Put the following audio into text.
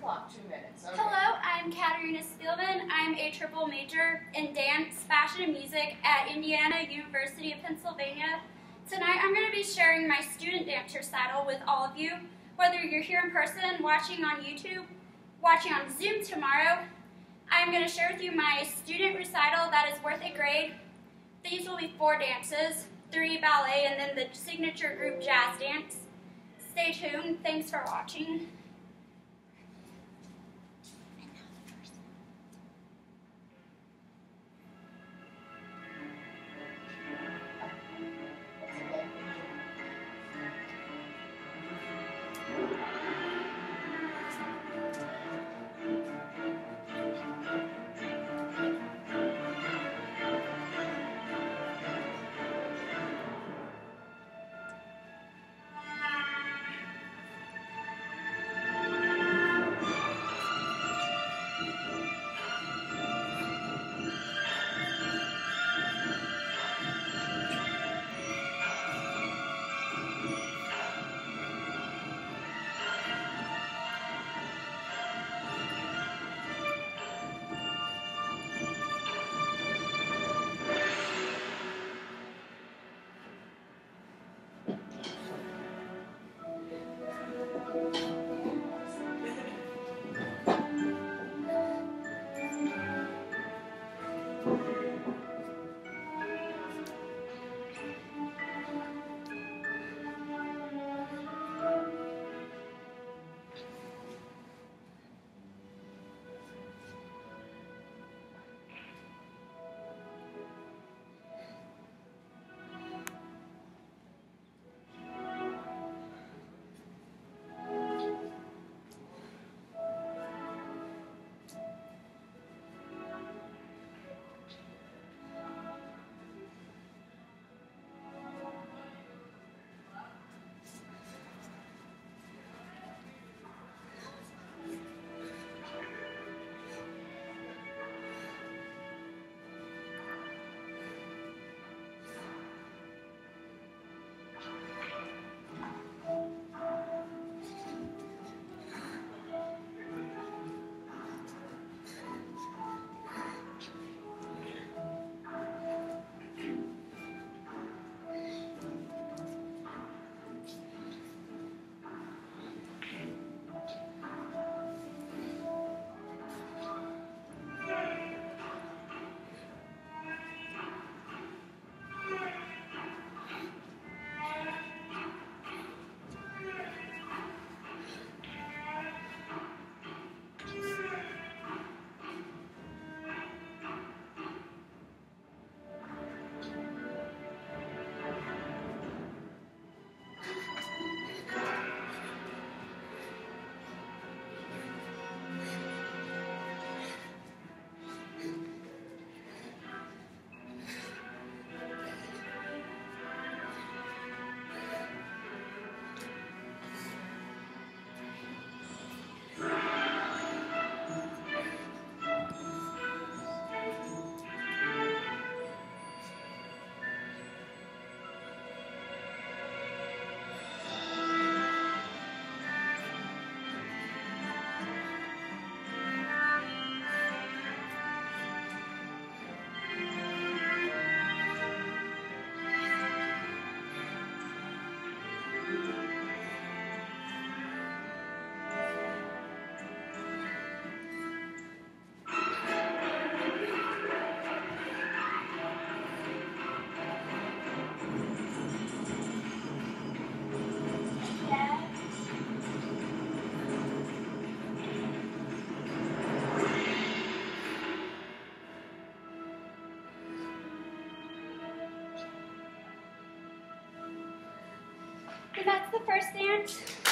clock, two minutes. Okay. Hello, I'm Katharina Speelman. I'm a triple major in dance, fashion, and music at Indiana University of Pennsylvania. Tonight I'm going to be sharing my student dance recital with all of you, whether you're here in person, watching on YouTube, watching on Zoom tomorrow. I'm going to share with you my student recital that is worth a grade. These will be four dances, three ballet, and then the signature group jazz dance. Stay tuned. Thanks for watching. That's the first dance.